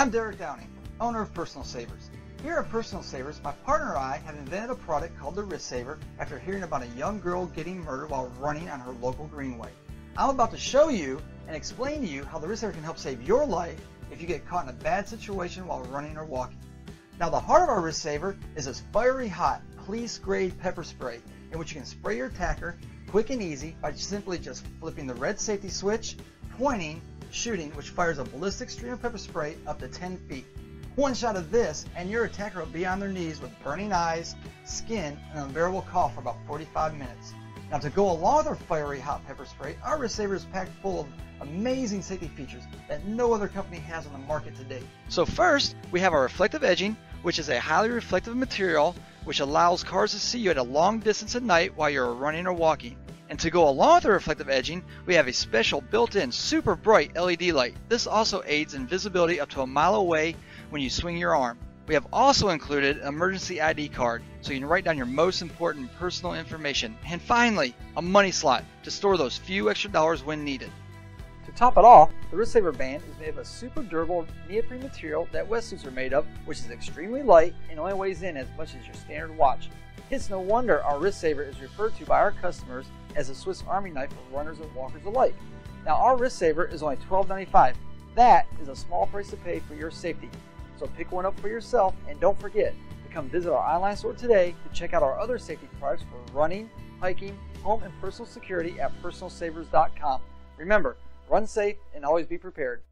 I'm Derek Downing, owner of Personal Savers. Here at Personal Savers, my partner and I have invented a product called the Wrist Saver after hearing about a young girl getting murdered while running on her local greenway. I'm about to show you and explain to you how the Wrist Saver can help save your life if you get caught in a bad situation while running or walking. Now the heart of our Wrist Saver is this fiery hot police grade pepper spray in which you can spray your attacker quick and easy by simply just flipping the red safety switch, pointing, shooting, which fires a ballistic stream of pepper spray up to 10 feet. One shot of this, and your attacker will be on their knees with burning eyes, skin, and an unbearable cough for about 45 minutes. Now, to go along with our fiery hot pepper spray, our Saver is packed full of amazing safety features that no other company has on the market today. So, first, we have our reflective edging, which is a highly reflective material which allows cars to see you at a long distance at night while you're running or walking. And to go along with the reflective edging, we have a special built-in super bright LED light. This also aids in visibility up to a mile away when you swing your arm. We have also included an emergency ID card so you can write down your most important personal information. And finally, a money slot to store those few extra dollars when needed. To top it off, the Wrist Saver band is made of a super durable neoprene material that wetsuits are made of, which is extremely light and only weighs in as much as your standard watch. It's no wonder our Wrist Saver is referred to by our customers as a Swiss Army knife for runners and walkers alike. Now, our Wrist Saver is only $12.95. That is a small price to pay for your safety. So pick one up for yourself and don't forget to come visit our online store today to check out our other safety products for running, hiking, home, and personal security at personalsavers.com. Remember, run safe and always be prepared.